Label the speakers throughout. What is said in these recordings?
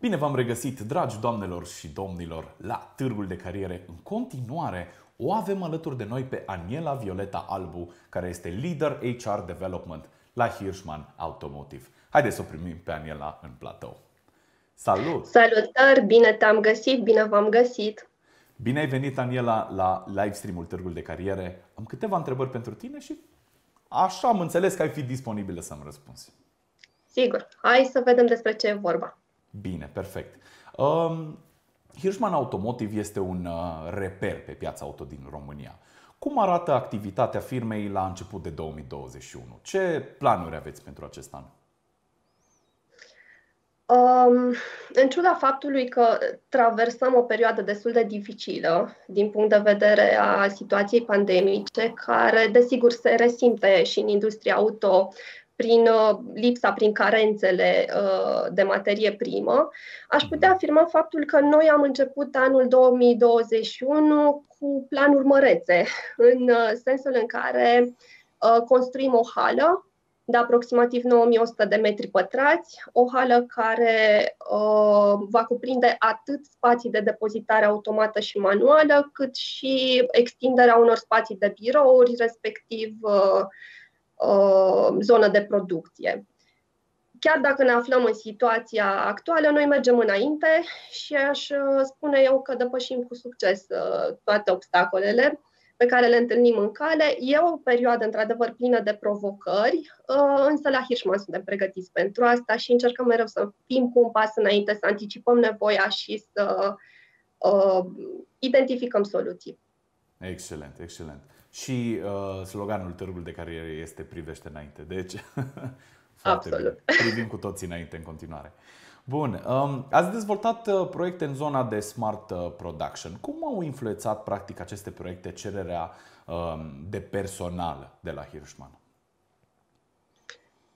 Speaker 1: Bine v-am regăsit, dragi doamnelor și domnilor, la Târgul de Cariere. În continuare, o avem alături de noi pe Aniela Violeta Albu, care este Leader HR Development la Hirschman Automotive. Haideți să o primim pe Aniela în platou. Salut!
Speaker 2: Salutări, bine te-am găsit, bine v-am găsit!
Speaker 1: Bine ai venit, Aniela, la live stream-ul Târgul de Cariere. Am câteva întrebări pentru tine și așa am înțeles că ai fi disponibilă să-mi răspunzi.
Speaker 2: Sigur, hai să vedem despre ce e vorba.
Speaker 1: Bine, perfect. Um, Hirschman Automotive este un uh, reper pe piața auto din România. Cum arată activitatea firmei la început de 2021? Ce planuri aveți pentru acest an?
Speaker 2: Um, în ciuda faptului că traversăm o perioadă destul de dificilă din punct de vedere a situației pandemice, care desigur se resimte și în industria auto prin uh, lipsa, prin carențele uh, de materie primă, aș putea afirma faptul că noi am început anul 2021 cu planuri mărețe, în uh, sensul în care construim o hală de aproximativ 9100 de metri pătrați, o hală care uh, va cuprinde atât spații de depozitare automată și manuală, cât și extinderea unor spații de birouri, respectiv uh, uh, zonă de producție. Chiar dacă ne aflăm în situația actuală, noi mergem înainte și aș uh, spune eu că depășim cu succes uh, toate obstacolele pe care le întâlnim în cale. E o perioadă, într-adevăr, plină de provocări, uh, însă la Hirschman suntem pregătiți pentru asta și încercăm mereu să fim cu un pas înainte, să anticipăm nevoia și să uh, identificăm soluții.
Speaker 1: Excelent, excelent. Și uh, sloganul Târgul de Carieră este Privește înainte. Deci,
Speaker 2: Absolut. Bine.
Speaker 1: Privim cu toții înainte în continuare. Bun. Um, ați dezvoltat uh, proiecte în zona de smart uh, production. Cum au influențat practic aceste proiecte cererea um, de personal de la Hirschman?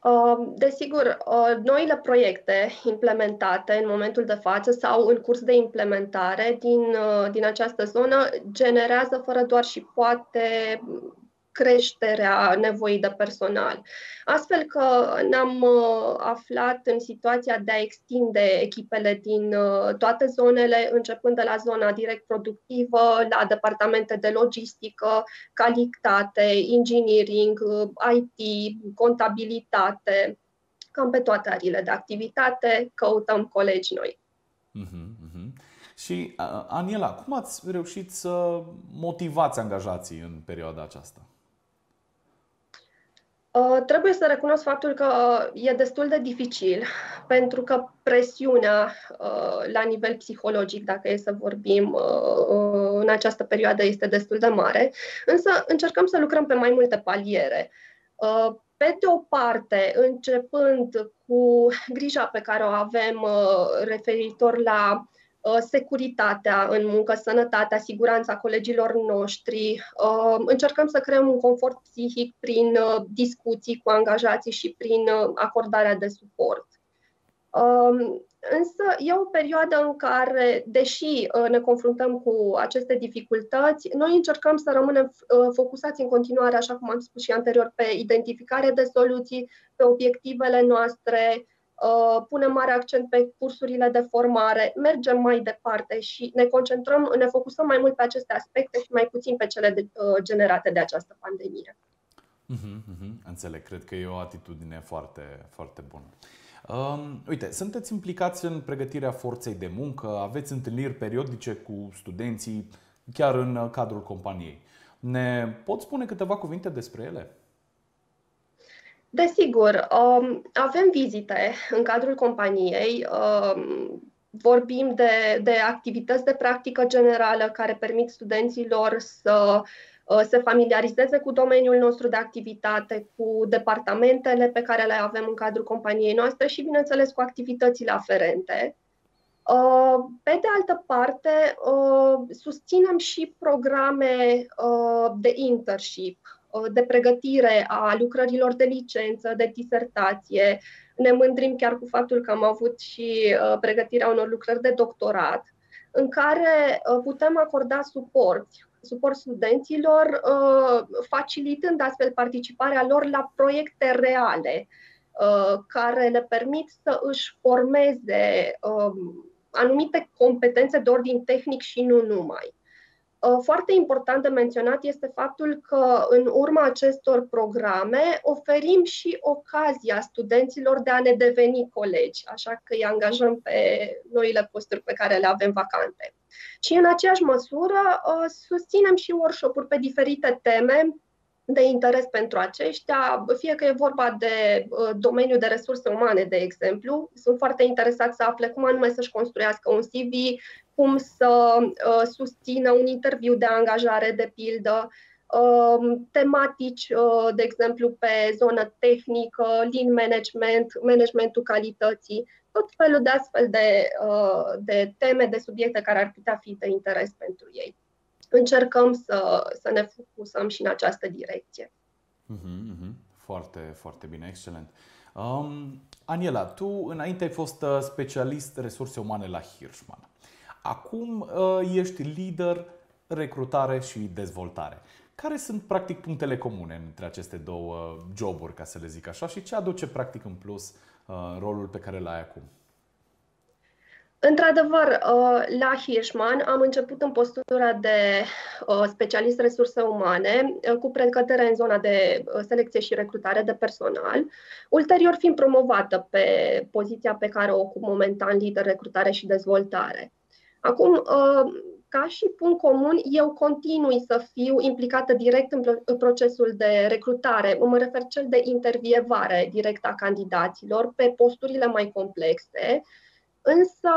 Speaker 2: Um, desigur, uh, noile proiecte implementate în momentul de față sau în curs de implementare din, din această zonă generează fără doar și poate creșterea nevoii de personal. Astfel că ne-am uh, aflat în situația de a extinde echipele din uh, toate zonele, începând de la zona direct productivă, la departamente de logistică, calitate, engineering, uh, IT, contabilitate, cam pe toate arile de activitate, căutăm colegi noi. Uh-huh,
Speaker 1: uh-huh. Și, Aniela, cum ați reușit să motivați angajații în perioada aceasta?
Speaker 2: Uh, trebuie să recunosc faptul că e destul de dificil, pentru că presiunea uh, la nivel psihologic, dacă e să vorbim uh, în această perioadă, este destul de mare, însă încercăm să lucrăm pe mai multe paliere. Pe de o parte, începând cu grija pe care o avem referitor la Uh, securitatea în muncă, sănătatea, siguranța colegilor noștri. Uh, încercăm să creăm un confort psihic prin uh, discuții cu angajații și prin acordarea de suport. Um, însă e o perioadă în care, deși ne confruntăm cu aceste dificultăți, noi încercăm să rămânem focusați în continuare, așa cum am spus și anterior, pe identificare de soluții, pe obiectivele noastre, Uh, punem mare accent pe cursurile de formare, mergem mai departe și ne concentrăm, ne focusăm mai mult pe aceste aspecte și mai puțin pe cele de, uh, generate de această pandemie.
Speaker 1: Uh-huh, uh-huh. Înțeleg, cred că e o atitudine foarte, foarte bună. Um, uite, sunteți implicați în pregătirea forței de muncă, aveți întâlniri periodice cu studenții, chiar în cadrul companiei. Ne pot spune câteva cuvinte despre ele?
Speaker 2: Desigur, um, avem vizite în cadrul companiei, um, vorbim de, de activități de practică generală care permit studenților să uh, se familiarizeze cu domeniul nostru de activitate, cu departamentele pe care le avem în cadrul companiei noastre și, bineînțeles, cu activitățile aferente. Uh, pe de altă parte, uh, susținem și programe de internship Uh, de pregătire a lucrărilor de licență, de disertație. Ne mândrim chiar cu faptul că am avut și uh, pregătirea unor lucrări de doctorat, în care uh, putem acorda suport suport studenților, facilitând astfel participarea lor la proiecte reale care le permit să își formeze um, anumite competențe de ordin tehnic și nu numai. Uh, foarte important de menționat este faptul că în urma acestor programe oferim și ocazia studenților de a ne deveni colegi, așa că îi angajăm pe noile posturi pe care le avem vacante. Și în aceeași măsură uh, susținem și workshop-uri pe diferite teme de interes pentru aceștia, fie că e vorba de uh, domeniul de resurse umane, de exemplu. Sunt foarte interesați să afle cum anume să-și construiască un CV, cum să uh, susțină un interviu de angajare, de pildă, uh, tematici, uh, de exemplu, pe zonă tehnică, lean management, managementul calității, tot felul de astfel de, uh, de teme, de subiecte care ar putea fi de interes pentru ei încercăm să, să ne focusăm și în această direcție.
Speaker 1: Mm-hmm, Foarte, foarte bine, excelent. Um, Aniela, tu înainte ai fost uh, specialist resurse umane la Hirschman. Acum uh, ești lider recrutare și dezvoltare. Care sunt practic punctele comune între aceste două joburi, ca să le zic așa, și ce aduce practic în plus uh, rolul pe care l-ai acum?
Speaker 2: Într-adevăr, uh, la Hirschman am început în postura de uh, specialist resurse umane, uh, cu pregătere în zona de selecție și recrutare de personal, ulterior fiind promovată pe poziția pe care o ocup momentan lider recrutare și dezvoltare. Acum, ca și punct comun, eu continui să fiu implicată direct în procesul de recrutare, mă refer cel de intervievare direct a candidaților pe posturile mai complexe, Însă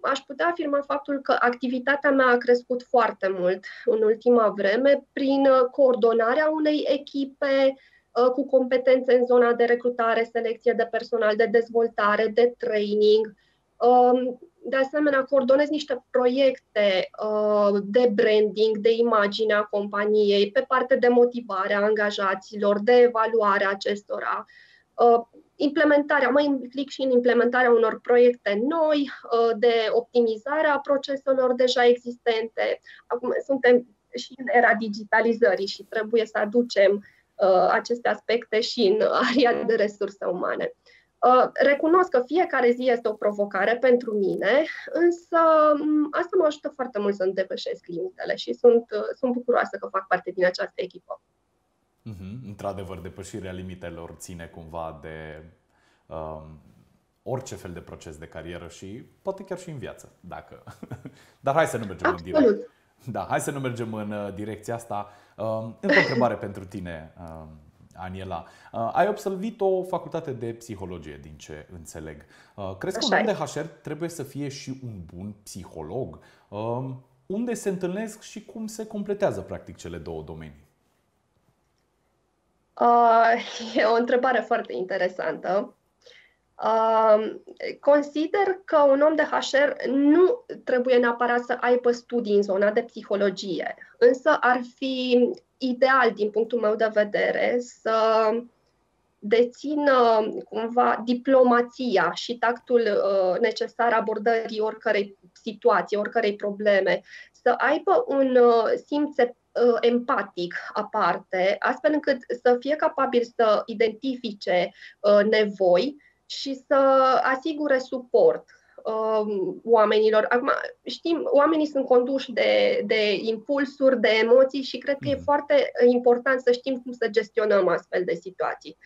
Speaker 2: aș putea afirma faptul că activitatea mea a crescut foarte mult în ultima vreme prin coordonarea unei echipe uh, cu competențe în zona de recrutare, selecție de personal, de dezvoltare, de training. Um, de asemenea, coordonez niște proiecte uh, de branding, de imagine a companiei, pe parte de motivare a angajaților, de evaluare a acestora. Uh, implementarea, mă implic și în implementarea unor proiecte noi, uh, de optimizare a proceselor deja existente. Acum suntem și în era digitalizării și trebuie să aducem uh, aceste aspecte și în area de resurse umane. Uh, recunosc că fiecare zi este o provocare pentru mine, însă mm, asta mă ajută foarte mult să îndepășesc limitele și sunt, sunt bucuroasă că fac parte din această echipă.
Speaker 1: Mm-hmm. Într-adevăr, depășirea limitelor ține cumva de um, orice fel de proces de carieră și poate chiar și în viață. Dacă... Dar hai să nu mergem Absolut. în direct. Da, hai să nu mergem în uh, direcția asta. Um, încă o întrebare pentru tine, um, Aniela. Uh, ai absolvit o facultate de psihologie, din ce înțeleg. Uh, crezi că un om de HR trebuie să fie și un bun psiholog? Um, unde se întâlnesc și cum se completează practic cele două domenii?
Speaker 2: Uh, e o întrebare foarte interesantă. Uh, consider că un om de HR nu trebuie neapărat să aibă studii în zona de psihologie, însă ar fi ideal, din punctul meu de vedere, să dețină cumva diplomația și tactul uh, necesar abordării oricărei situații, oricărei probleme, să aibă un uh, simț uh, empatic aparte, astfel încât să fie capabil să identifice uh, nevoi și să asigure suport uh, oamenilor. Acum, știm, oamenii sunt conduși de, de impulsuri, de emoții și cred că e mm. foarte important să știm cum să gestionăm astfel de situații.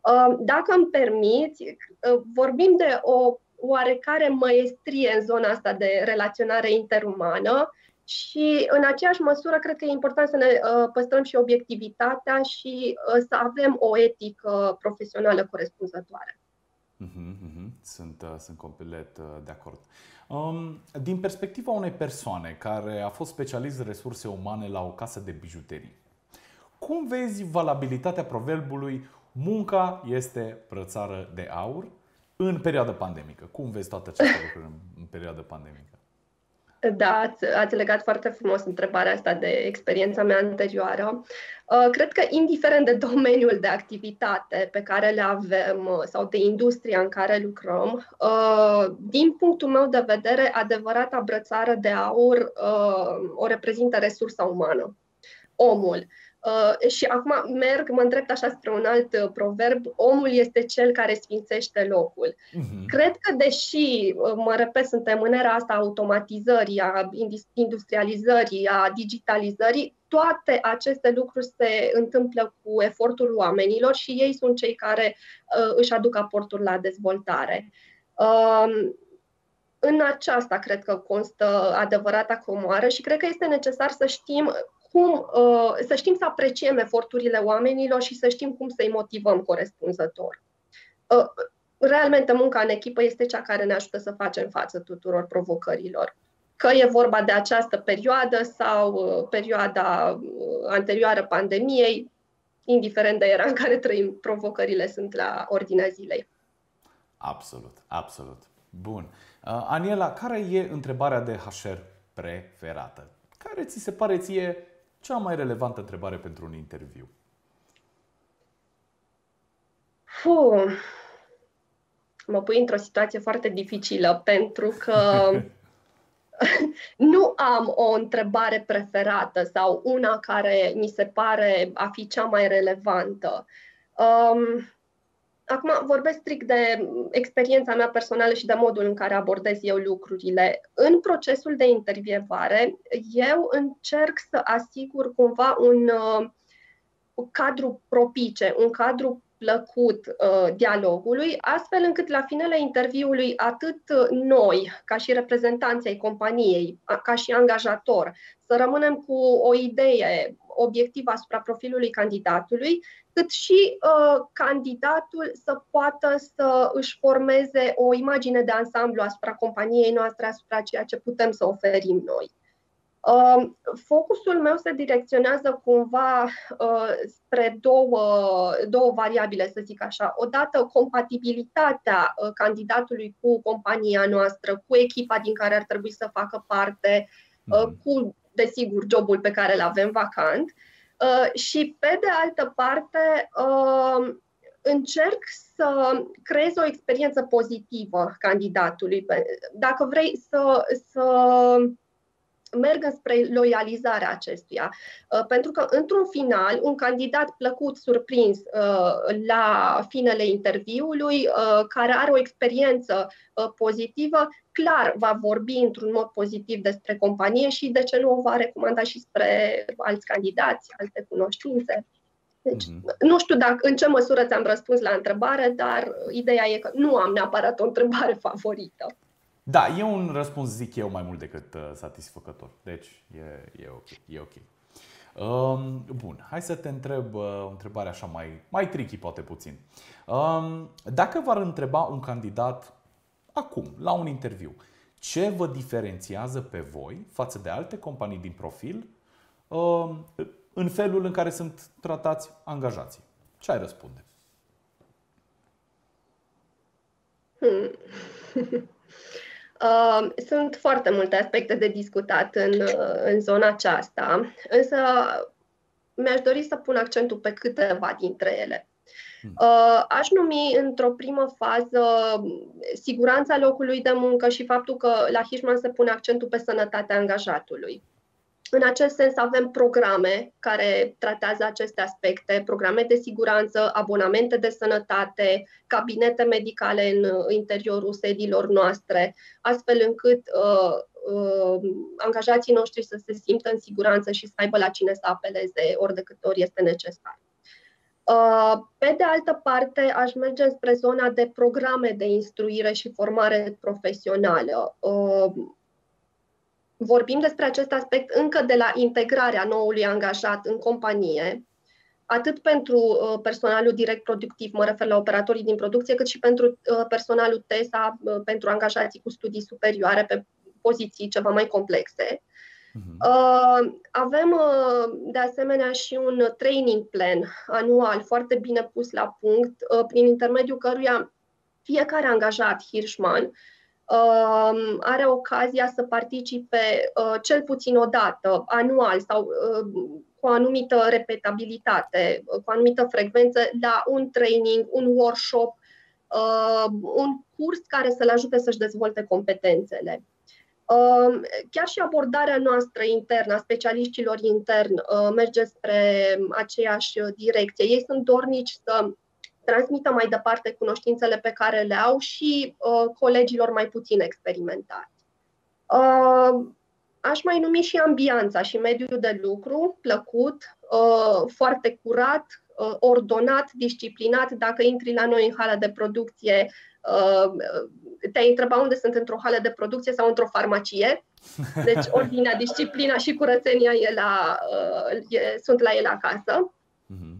Speaker 2: Uh, dacă îmi permiți, uh, vorbim de o oarecare măestrie în zona asta de relaționare interumană și în aceeași măsură cred că e important să ne uh, păstrăm și obiectivitatea și uh, să avem o etică profesională corespunzătoare.
Speaker 1: Uh-huh, uh-huh. Sunt, uh, sunt complet uh, de acord. Um, din perspectiva unei persoane care a fost specialist în resurse umane la o casă de bijuterii, cum vezi valabilitatea proverbului munca este prățară de aur în perioada pandemică? Cum vezi toate aceste lucruri în, în perioada pandemică?
Speaker 2: Da, ați, ați legat foarte frumos întrebarea asta de experiența mea anterioară. Uh, cred că, indiferent de domeniul de activitate pe care le avem uh, sau de industria în care lucrăm, uh, din punctul meu de vedere, adevărata brățară de aur o reprezintă resursa umană, omul. Uh, și acum merg, mă îndrept așa spre un alt uh, proverb, omul este cel care sfințește locul. Uh-huh. Cred că, deși, uh, mă repet, suntem în era asta automatizării, a industrializării, a digitalizării, toate aceste lucruri se întâmplă cu efortul oamenilor și ei sunt cei care uh, își aduc aportul la dezvoltare. Uh, în aceasta cred că constă adevărata comoară și cred că este necesar să știm cum uh, să știm să apreciem eforturile oamenilor și să știm cum să-i motivăm corespunzător. Uh, realmente munca în echipă este cea care ne ajută să facem față tuturor provocărilor. Că e vorba de această perioadă sau uh, perioada anterioară pandemiei, indiferent de era în care trăim, provocările sunt la ordinea zilei.
Speaker 1: Absolut, absolut. Bun. Uh, Aniela, care e întrebarea de HR preferată? Care ți se pare ție cea mai relevantă întrebare pentru un interviu?
Speaker 2: Fuh. Mă pui într-o situație foarte dificilă pentru că nu am o întrebare preferată sau una care mi se pare a fi cea mai relevantă. Um, Acum vorbesc strict de experiența mea personală și de modul în care abordez eu lucrurile. În procesul de intervievare, eu încerc să asigur cumva un, uh, un cadru propice, un cadru plăcut uh, dialogului, astfel încât la finele interviului atât noi, ca și reprezentanții ai companiei, ca și angajator, să rămânem cu o idee obiectivă asupra profilului candidatului, cât și uh, candidatul să poată să își formeze o imagine de ansamblu asupra companiei noastre, asupra ceea ce putem să oferim noi. Uh, focusul meu se direcționează cumva uh, spre două, două variabile, să zic așa. Odată, compatibilitatea uh, candidatului cu compania noastră, cu echipa din care ar trebui să facă parte, uh, mm. cu, desigur, jobul pe care îl avem vacant. Uh, și, pe de altă parte, uh, încerc să creez o experiență pozitivă candidatului. Dacă vrei să, să merg spre loializarea acestuia. Uh, pentru că, într-un final, un candidat plăcut, surprins la finele interviului, care are o experiență pozitivă, clar va vorbi într-un mod pozitiv despre companie și de ce nu o va recomanda și spre alți candidați, alte cunoștințe. Deci, mm-hmm. nu știu dacă, în ce măsură ți-am răspuns la întrebare, dar ideea e că nu am neapărat o întrebare favorită.
Speaker 1: Da, e un răspuns, zic eu, mai mult decât uh, satisfăcător. Deci, e, e ok. E ok. Um, bun, hai să te întreb uh, o întrebare așa mai, mai tricky, poate puțin. Um, dacă v-ar întreba un candidat acum, la un interviu. Ce vă diferențiază pe voi față de alte companii din profil uh, în felul în care sunt tratați angajații? Ce ai răspunde?
Speaker 2: Hmm. Uh, sunt foarte multe aspecte de discutat în, uh, în zona aceasta, însă mi-aș dori să pun accentul pe câteva dintre ele. Hmm. Uh, aș numi într-o primă fază siguranța locului de muncă și faptul că la Hishman se pune accentul pe sănătatea angajatului. În acest sens avem programe care tratează aceste aspecte, programe de siguranță, abonamente de sănătate, cabinete medicale în interiorul sediilor noastre, astfel încât uh, uh, angajații noștri să se simtă în siguranță și să aibă la cine să apeleze ori de câte ori este necesar. Uh, pe de altă parte, aș merge spre zona de programe de instruire și formare profesională. Uh, vorbim despre acest aspect încă de la integrarea noului angajat în companie, atât pentru uh, personalul direct productiv, mă refer la operatorii din producție, cât și pentru personalul TESA, pentru angajații cu studii superioare pe poziții ceva mai complexe. Uh, avem uh, de asemenea și un training plan anual foarte bine pus la punct, uh, prin intermediul căruia fiecare angajat Hirschman uh, are ocazia să participe uh, cel puțin o dată, anual sau uh, cu o anumită repetabilitate, cu o anumită frecvență, la un training, un workshop, uh, un curs care să-l ajute să-și dezvolte competențele. Uh, chiar și abordarea noastră internă, a specialiștilor interni, uh, merge spre aceeași direcție. Ei sunt dornici să transmită mai departe cunoștințele pe care le au și uh, colegilor mai puțin experimentați. Uh, aș mai numi și ambianța și mediul de lucru plăcut, uh, foarte curat, uh, ordonat, disciplinat. Dacă intri la noi în hala de producție, uh, te-ai întreba unde sunt într-o hală de producție sau într-o farmacie. Deci ordinea, disciplina și curățenia e la, e, sunt la ele acasă. Mhm.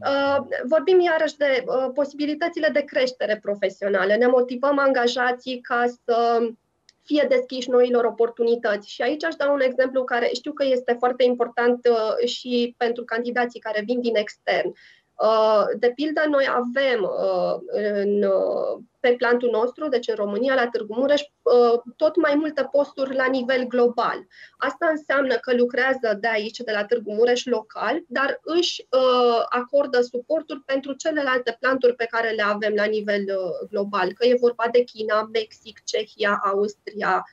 Speaker 2: Vorbim iarăși de posibilitățile de creștere profesională. Ne motivăm angajații ca să fie deschiși noilor oportunități. Și aici aș da un exemplu care știu că este foarte important uh, și pentru candidații care vin din extern. Uh, de pildă, noi avem uh, în, pe plantul nostru, deci în România, la Târgu Mureș, tot mai multe posturi la nivel global. Asta înseamnă că lucrează de aici, de la Târgu Mureș, local, dar își acordă suporturi pentru celelalte planturi pe care le avem la nivel global, că e vorba de China, Mexic, Cehia, Austria,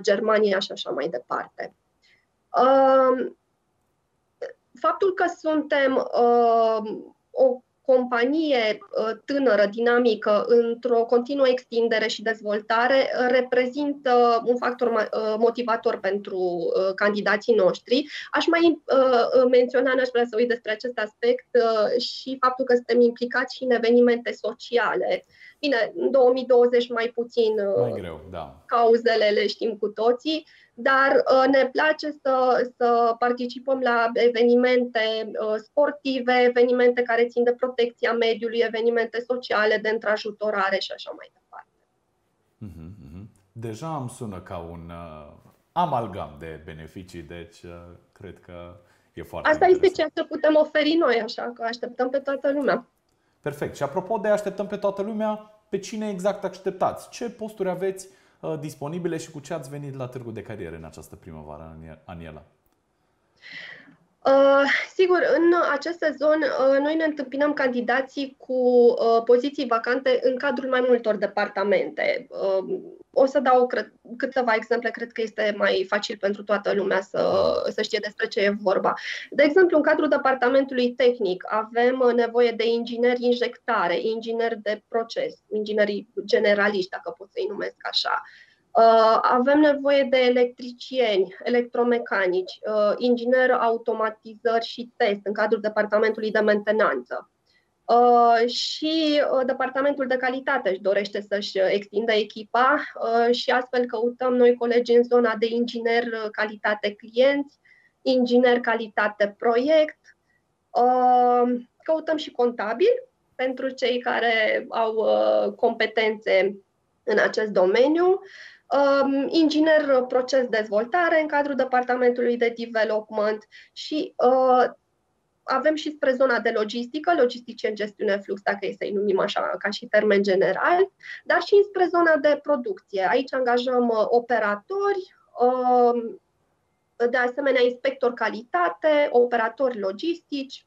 Speaker 2: Germania și așa mai departe faptul că suntem uh, o companie uh, tânără, dinamică, într-o continuă extindere și dezvoltare, uh, reprezintă un factor uh, motivator pentru candidații noștri. Aș mai menționa, n-aș vrea să uit despre acest aspect, și faptul că suntem implicați și în evenimente sociale. Bine, în 2020 mai puțin
Speaker 1: mai greu, da.
Speaker 2: cauzele le știm cu toții, dar uh, ne place să, să participăm la evenimente uh, sportive, evenimente care țin de protecția mediului, evenimente sociale, de întrajutorare și așa mai departe.
Speaker 1: Mm-hmm. Deja îmi sună ca un uh, amalgam de beneficii, deci uh, cred că e foarte
Speaker 2: Asta
Speaker 1: interesant.
Speaker 2: este ceea ce putem oferi noi, așa că așteptăm pe toată lumea.
Speaker 1: Perfect. Și apropo de așteptăm pe toată lumea, pe cine exact așteptați? Ce posturi aveți? Uh, disponibile și cu ce ați venit la Târgu de Cariere în această primăvară, Aniela?
Speaker 2: Uh, sigur, în acest sezon uh, noi ne întâmpinăm candidații cu uh, poziții vacante în cadrul mai multor departamente. Uh, o să dau cred, câteva exemple, cred că este mai facil pentru toată lumea să, să știe despre ce e vorba. De exemplu, în cadrul departamentului tehnic avem nevoie de ingineri injectare, ingineri de proces, inginerii generaliști, dacă pot să-i numesc așa. Uh, avem nevoie de electricieni, electromecanici, uh, ingineri automatizări și test în cadrul departamentului de mentenanță. Uh, și uh, departamentul de calitate își dorește să-și extindă echipa uh, și astfel căutăm noi colegi în zona de inginer calitate clienți, inginer calitate proiect, căutăm și contabil pentru cei care au competențe în acest domeniu, inginer proces dezvoltare în cadrul departamentului de development și avem și spre zona de logistică, logistice în gestiune flux, dacă e să-i numim așa ca și termen general, dar și spre zona de producție. Aici angajăm uh, operatori, um, de asemenea inspector calitate, operatori logistici.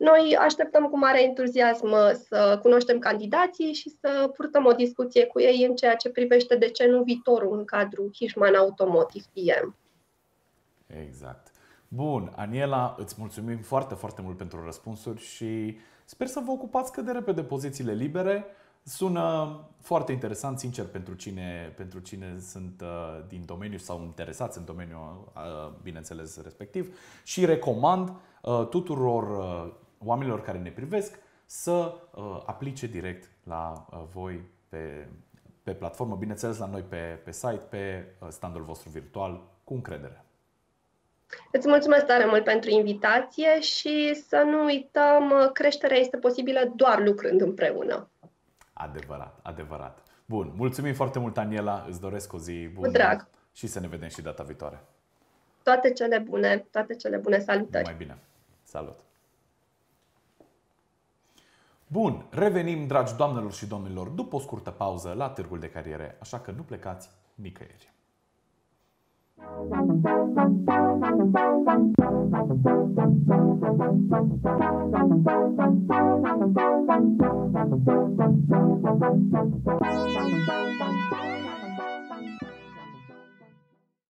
Speaker 2: Noi așteptăm cu mare entuziasm uh, să cunoaștem candidații și să purtăm o discuție cu ei în ceea ce privește de ce nu viitorul în cadrul Hishman Automotive PM.
Speaker 1: Exact. Bun, Aniela, îți mulțumim foarte, foarte mult pentru răspunsuri și sper să vă ocupați cât de repede pozițiile libere. Sună foarte interesant, sincer, pentru cine, pentru cine sunt uh, din domeniu sau interesați în domeniul, uh, bineînțeles, respectiv și recomand uh, tuturor uh, oamenilor care ne privesc să uh, aplice direct la uh, voi pe, pe platformă, bineînțeles la noi pe, pe site, pe uh, standul vostru virtual, cu încredere.
Speaker 2: Îți mulțumesc tare mult pentru invitație și să nu uităm, creșterea este posibilă doar lucrând împreună.
Speaker 1: Adevărat, adevărat. Bun, mulțumim foarte mult, Aniela, îți doresc o zi bună
Speaker 2: Cu drag.
Speaker 1: și să ne vedem și data viitoare.
Speaker 2: Toate cele bune, toate cele bune, salutări!
Speaker 1: Mai bine, salut! Bun, revenim, dragi doamnelor și domnilor, după o scurtă pauză la Târgul de Cariere, așa că nu plecați nicăieri.